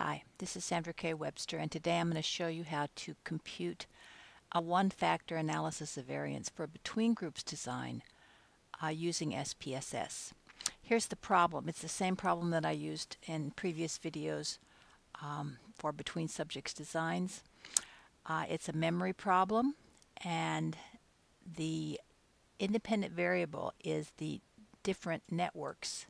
Hi, this is Sandra K. Webster, and today I'm going to show you how to compute a one-factor analysis of variance for between groups design uh, using SPSS. Here's the problem. It's the same problem that I used in previous videos um, for between subjects designs. Uh, it's a memory problem, and the independent variable is the different networks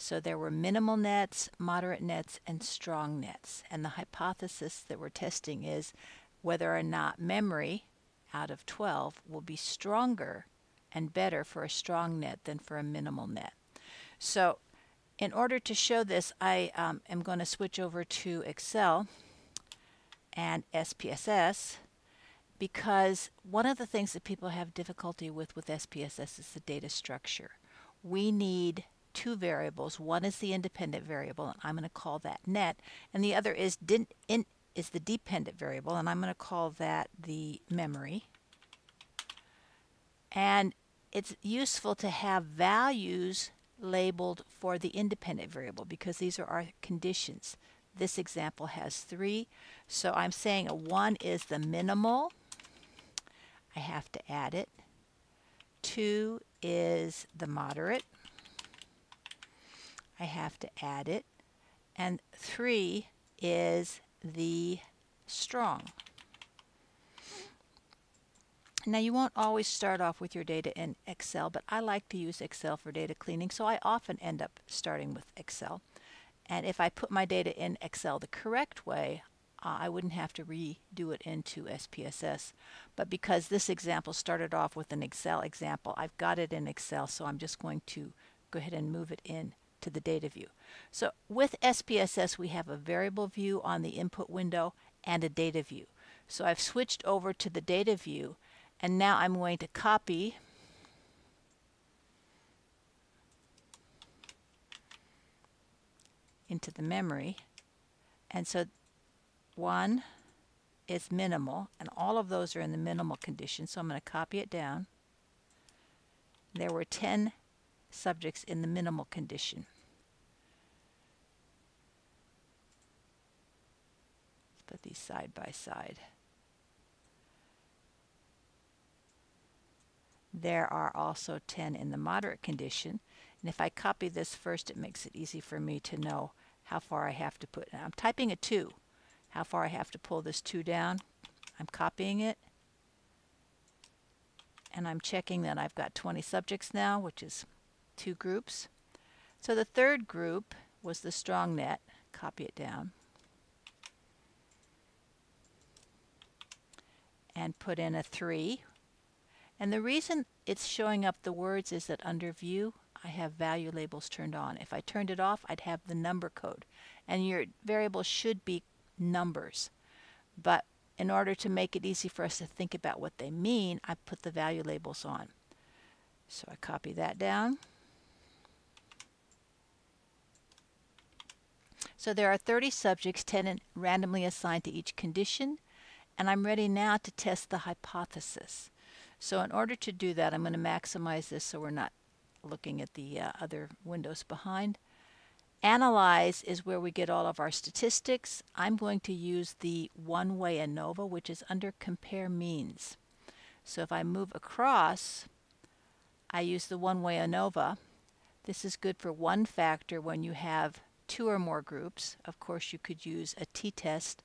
so there were minimal nets, moderate nets, and strong nets. And the hypothesis that we're testing is whether or not memory out of 12 will be stronger and better for a strong net than for a minimal net. So in order to show this, I um, am going to switch over to Excel and SPSS because one of the things that people have difficulty with with SPSS is the data structure. We need two variables. One is the independent variable, and I'm going to call that net, and the other is in, is the dependent variable, and I'm going to call that the memory. And it's useful to have values labeled for the independent variable because these are our conditions. This example has three, so I'm saying a 1 is the minimal. I have to add it. 2 is the moderate. I have to add it. And 3 is the strong. Now you won't always start off with your data in Excel, but I like to use Excel for data cleaning, so I often end up starting with Excel. And if I put my data in Excel the correct way, uh, I wouldn't have to redo it into SPSS. But because this example started off with an Excel example, I've got it in Excel, so I'm just going to go ahead and move it in to the data view. So with SPSS, we have a variable view on the input window and a data view. So I've switched over to the data view, and now I'm going to copy into the memory. And so one is minimal, and all of those are in the minimal condition, so I'm going to copy it down. There were 10 subjects in the minimal condition. Let's put these side by side. There are also 10 in the moderate condition. And if I copy this first, it makes it easy for me to know how far I have to put. Now I'm typing a 2. How far I have to pull this 2 down. I'm copying it. And I'm checking that I've got 20 subjects now, which is two groups. So the third group was the strong net. Copy it down. And put in a 3. And the reason it's showing up the words is that under view, I have value labels turned on. If I turned it off, I'd have the number code. And your variables should be numbers. But in order to make it easy for us to think about what they mean, I put the value labels on. So I copy that down. So there are 30 subjects, 10 randomly assigned to each condition, and I'm ready now to test the hypothesis. So in order to do that, I'm going to maximize this so we're not looking at the uh, other windows behind. Analyze is where we get all of our statistics. I'm going to use the one-way ANOVA, which is under compare means. So if I move across, I use the one-way ANOVA. This is good for one factor when you have two or more groups. Of course, you could use a t-test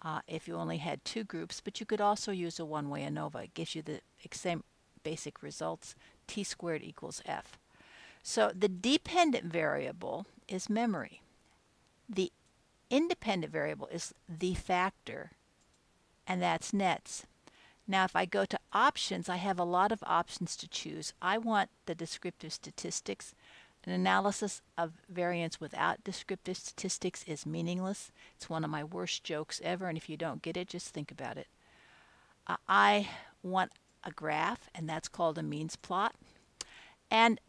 uh, if you only had two groups, but you could also use a one-way ANOVA. It gives you the same basic results, t squared equals f. So the dependent variable is memory. The independent variable is the factor, and that's nets. Now if I go to options, I have a lot of options to choose. I want the descriptive statistics. An analysis of variance without descriptive statistics is meaningless. It's one of my worst jokes ever, and if you don't get it, just think about it. Uh, I want a graph, and that's called a means plot. And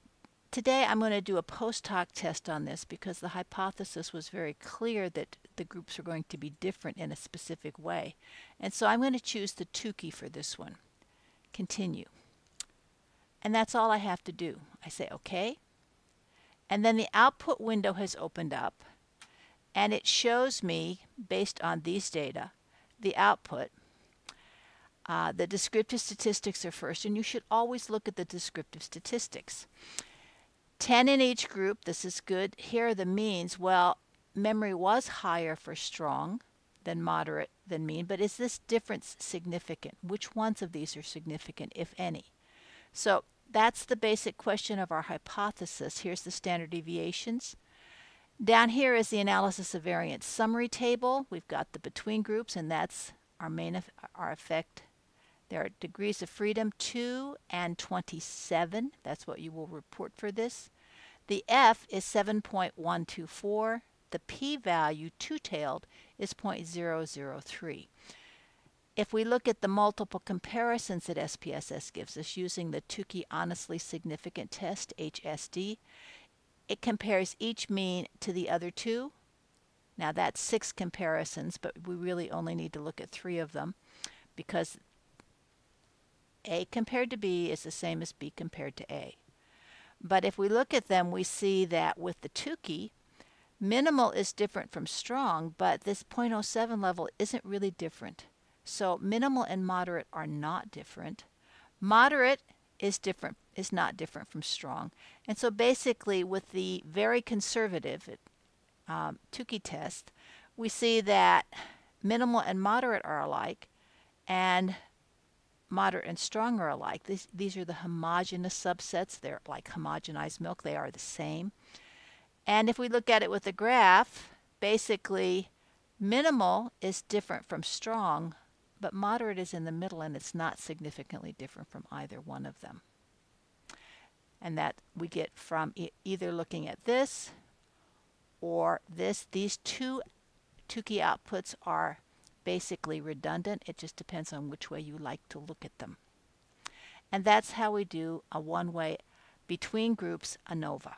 today I'm going to do a post hoc test on this because the hypothesis was very clear that the groups are going to be different in a specific way. And so I'm going to choose the Tukey for this one. Continue. And that's all I have to do. I say OK. And then the output window has opened up. And it shows me, based on these data, the output. Uh, the descriptive statistics are first, and you should always look at the descriptive statistics. 10 in each group, this is good. Here are the means. Well, memory was higher for strong than moderate than mean, but is this difference significant? Which ones of these are significant, if any? So that's the basic question of our hypothesis. Here's the standard deviations. Down here is the analysis of variance summary table. We've got the between groups, and that's our main our effect. There are degrees of freedom 2 and 27. That's what you will report for this. The F is 7.124. The p-value, two-tailed, is 0.003. If we look at the multiple comparisons that SPSS gives us using the Tukey Honestly Significant Test, HSD, it compares each mean to the other two. Now that's six comparisons, but we really only need to look at three of them because A compared to B is the same as B compared to A. But if we look at them, we see that with the Tukey, minimal is different from strong, but this 0.07 level isn't really different. So minimal and moderate are not different. Moderate is different is not different from strong. And so basically with the very conservative um, Tukey test, we see that minimal and moderate are alike and moderate and strong are alike. These, these are the homogeneous subsets. They're like homogenized milk. They are the same. And if we look at it with a graph, basically minimal is different from strong, but moderate is in the middle and it's not significantly different from either one of them and that we get from e either looking at this or this. These two Tukey outputs are basically redundant. It just depends on which way you like to look at them. And that's how we do a one-way between groups ANOVA.